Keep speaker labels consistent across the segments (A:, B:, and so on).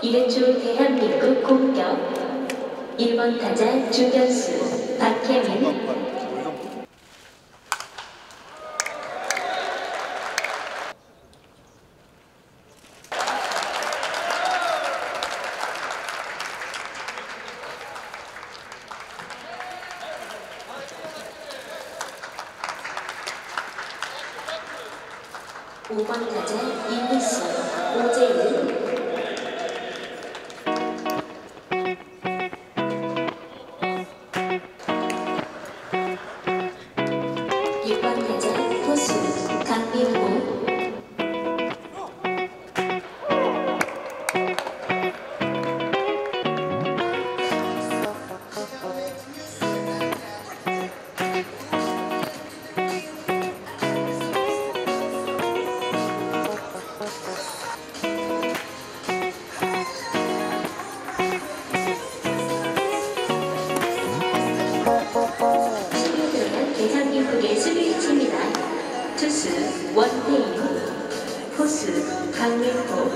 A: 이래초 대한민국 공격 1번 타자 중견수 박혜민. 5번 타자 이미수 오재일 원태인, 포수 강민호,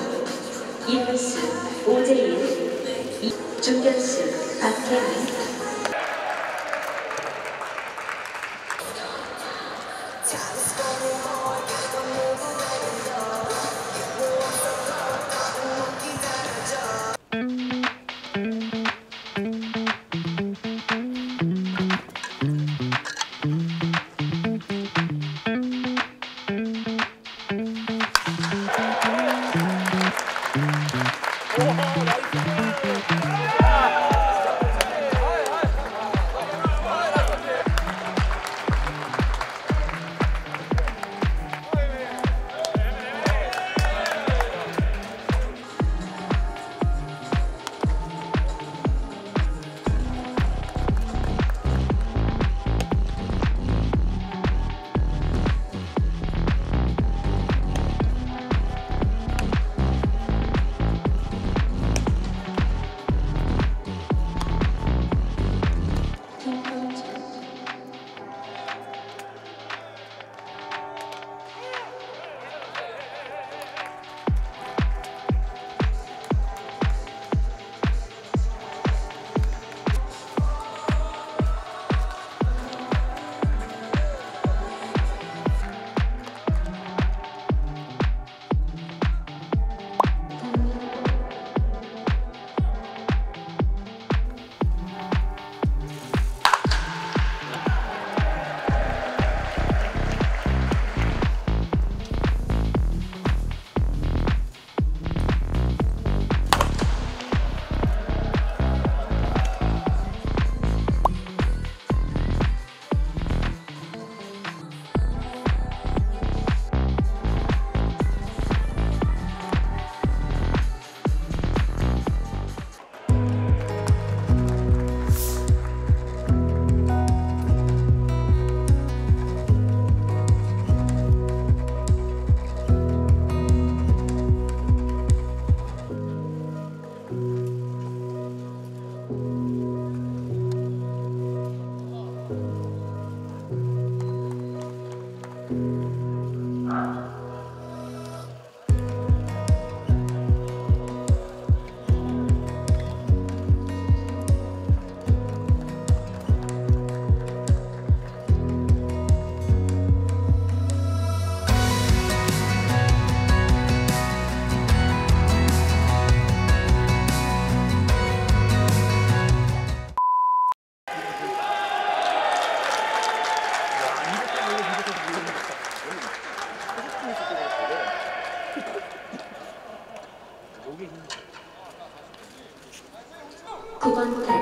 A: 이루수 오재일, 이- 중견수 박혜민. 김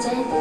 A: 嗯